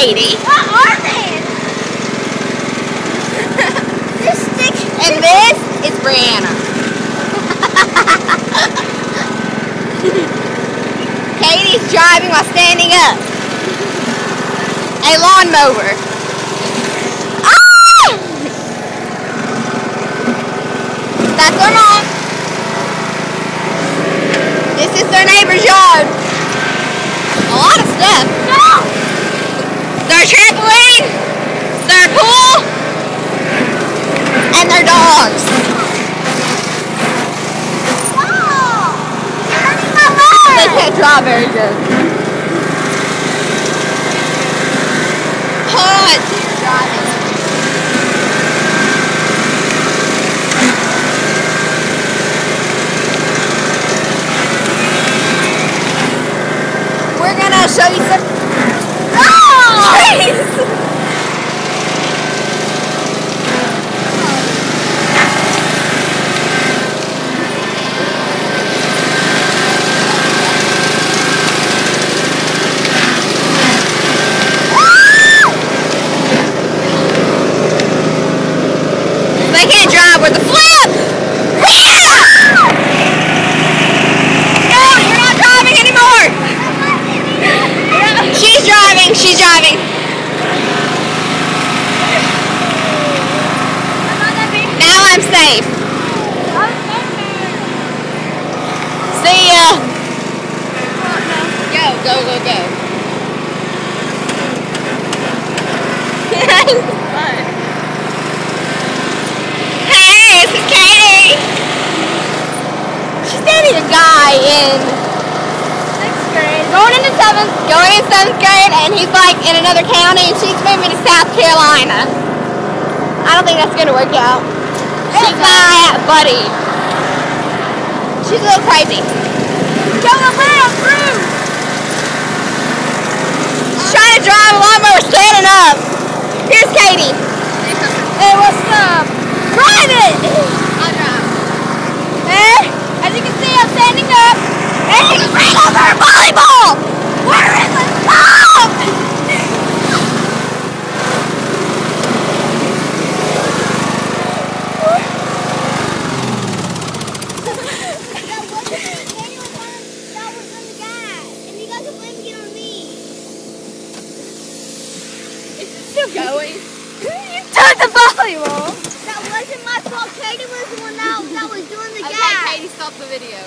Katie. What are they? this stick. And this is Brianna. Katie's driving while standing up. A lawnmower. And their dogs. Oh. My They can't draw very good. Driving. We're gonna show you some No. trees. They can't drive with the flip! No, you're not driving anymore! She's driving, she's driving. Now I'm safe. See ya. Go, go, go, go. hey, this is Katie. She's a guy in Sixth grade. going into seventh, going in seventh grade, and he's like in another county, and she's moving to South Carolina. I don't think that's gonna work out. She's my buddy. She's a little crazy. Go around through. She's trying to drive a lawnmower standing up. Here's Katie. Hey, what's up? Drive it. I'll drive. Hey, as you can see, I'm standing up. Hey, you ran over a volleyball! Where is the stop? Still going. You took the volleyball. That wasn't my fault. Katie was the one that, that was doing the gag. Okay, gas. Katie, stop the video.